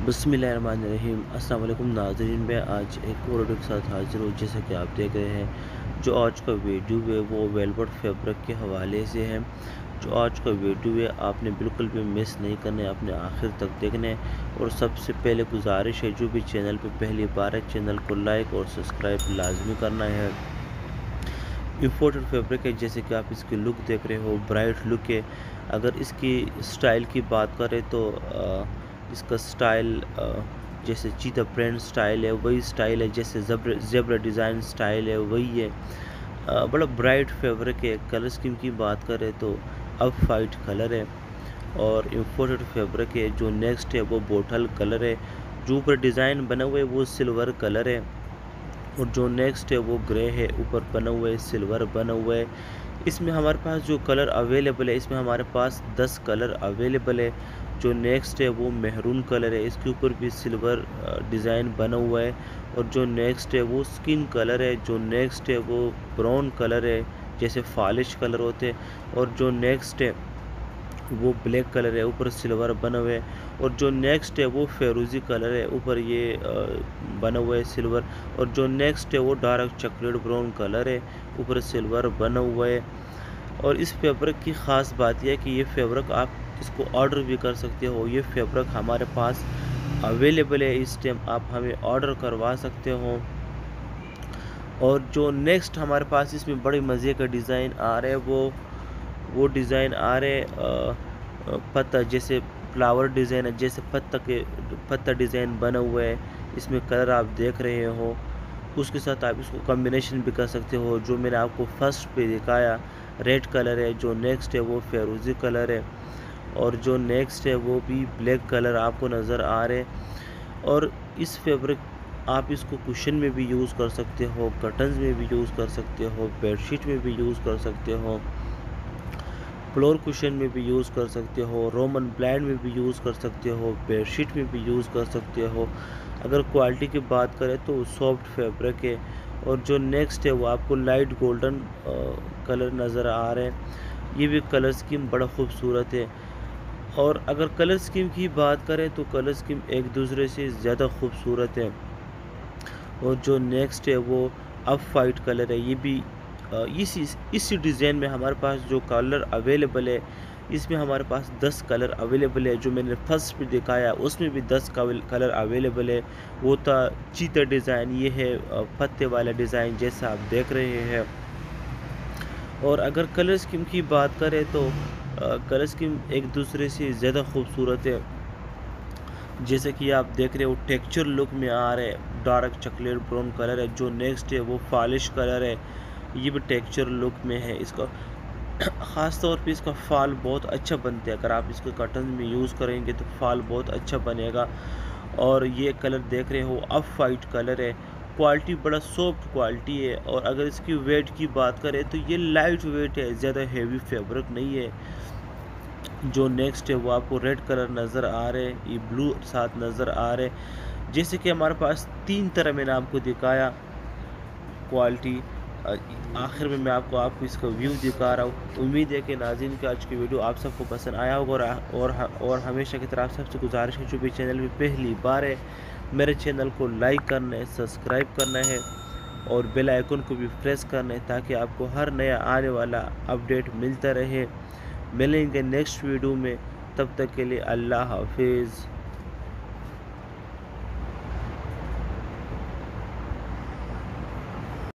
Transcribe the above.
बसमीम अल्लाम नाजरीन मैं आज एक और के साथ हाजिर हूँ जैसा कि आप देख रहे हैं जो आज का वीडियो है वो वेलवेट फैब्रिक के हवाले से है जो आज का वीडियो है आपने बिल्कुल भी मिस नहीं करना है आपने आखिर तक देखना है। और सबसे पहले गुजारिश है जो भी चैनल पर पहली बार है चैनल को लाइक और सब्सक्राइब लाजमी करना है। इम्पोर्टेड फैब्रिक है जैसे कि आप इसकी लुक देख रहे हो ब्राइट लुक है। अगर इसकी स्टाइल की बात करें तो आ, इसका स्टाइल जैसे चीता प्रिंट स्टाइल है, वही स्टाइल है, जैसे जबर डिज़ाइन स्टाइल है, वही है। बड़ा ब्राइट फेब्रिक है, कलर स्कीम की बात करें तो अब वाइट कलर है और इम्पोर्टेड फेब्रिक है, जो नेक्स्ट है वो बोटल कलर है, जो ऊपर डिज़ाइन बना हुआ है वो सिल्वर कलर है और जो नेक्स्ट है वो ग्रे है, ऊपर बना हुआ है, सिल्वर बना हुआ है। इसमें हमारे पास जो कलर अवेलेबल है, इसमें हमारे पास 10 कलर अवेलेबल है जो नेक्स्ट है वो मेहरून कलर है। इसके ऊपर भी सिल्वर डिज़ाइन बना हुआ है और जो नेक्स्ट है वो स्किन कलर है। जो नेक्स्ट है वो ब्राउन कलर है, जैसे फालिश कलर होते हैं। और जो नेक्स्ट है वो ब्लैक कलर है, ऊपर सिल्वर बना हुआ है। और जो नेक्स्ट है वो फेरोज़ी कलर है, ऊपर ये बना हुआ है सिल्वर और जो नेक्स्ट है वो डार्क चॉकलेट ब्राउन कलर है, ऊपर सिल्वर बना हुआ है। और इस फैब्रिक की ख़ास बात यह है कि ये फैब्रिक आप इसको ऑर्डर भी कर सकते हो। ये फैब्रिक हमारे पास अवेलेबल है। इस टाइम आप हमें ऑर्डर करवा सकते हो। और जो नेक्स्ट हमारे पास इसमें बड़े मज़े का डिज़ाइन आ रहा वो वो डिज़ाइन आ रहे पत्ता जैसे फ्लावर डिज़ाइन है, जैसे पत्ता के, पत्ता डिज़ाइन बना हुआ है। इसमें कलर आप देख रहे हो। उसके साथ आप इसको कम्बिनेशन भी कर सकते हो। जो मैंने आपको फ़र्स्ट पे दिखाया रेड कलर है, जो नेक्स्ट है, वो फेरोज़ी कलर है। और जो नेक्स्ट है वो भी ब्लैक कलर आपको नज़र आ रहे और इस फैब्रिक आप इसको कुशन में भी यूज़ कर सकते हो कर्टन्स में भी यूज़ कर सकते हो बेडशीट में भी यूज़ कर सकते हो फ्लोर कुशन में भी यूज़ कर सकते हो रोमन ब्लैंड में भी यूज़ कर सकते हो बेडशीट में भी यूज़ कर सकते हो। अगर क्वालिटी की बात करें तो सॉफ्ट फैब्रिक है और जो नेक्स्ट है वो आपको लाइट गोल्डन कलर नज़र आ रहे हैं। ये भी कलर स्कीम बड़ा खूबसूरत है। और अगर कलर स्कीम की बात करें तो कलर स्कीम एक दूसरे से ज़्यादा खूबसूरत है। और जो नेक्स्ट है वो अप वाइट कलर है। ये भी इसी इसी डिज़ाइन में हमारे पास जो कलर अवेलेबल है, इसमें हमारे पास 10 कलर अवेलेबल है, जो मैंने फ़र्स्ट पे दिखाया उसमें भी 10 कलर अवेलेबल है। वो था चीता डिज़ाइन ये है पत्ते वाला डिज़ाइन जैसा आप देख रहे हैं। और अगर कलर स्कीम की बात करें तो कलर स्कीम एक दूसरे से ज़्यादा खूबसूरत है। जैसे कि आप देख रहे हो टेक्चर लुक में आ रहे डार्क चॉकलेट, ब्राउन कलर है। जो नेक्स्ट है, वो फॉलिश कलर है। ये भी टेक्चर लुक में है। इसका ख़ास तौर पे इसका फाल बहुत अच्छा बनता है। अगर आप इसके कटन में यूज़ करेंगे तो फाल बहुत अच्छा बनेगा। और ये कलर देख रहे हो अफ वाइट कलर है। क्वालिटी बड़ा सॉफ्ट क्वालिटी है। और अगर इसकी वेट की बात करें तो ये लाइट वेट है, ज़्यादा हेवी फैब्रिक नहीं है। जो नेक्स्ट है, वो आपको रेड कलर नज़र आ रहे ये ब्लू साथ नज़र आ रहे जैसे कि हमारे पास तीन तरह मैंने आपको दिखाया क्वालिटी आखिर में मैं आपको आपको इसका व्यू दिखा रहा हूँ। उम्मीद है कि नाजिन का आज की वीडियो आप सबको पसंद आया होगा और और, और हमेशा की तरह आप सबसे गुजारिश है चूँकि चैनल में पहली बार है मेरे चैनल को लाइक करना है सब्सक्राइब करना है और बेल आइकन को भी प्रेस करना है ताकि आपको हर नया आने वाला अपडेट मिलता रहे। मिलेंगे नेक्स्ट वीडियो में। तब तक के लिए अल्लाह हाफिज़।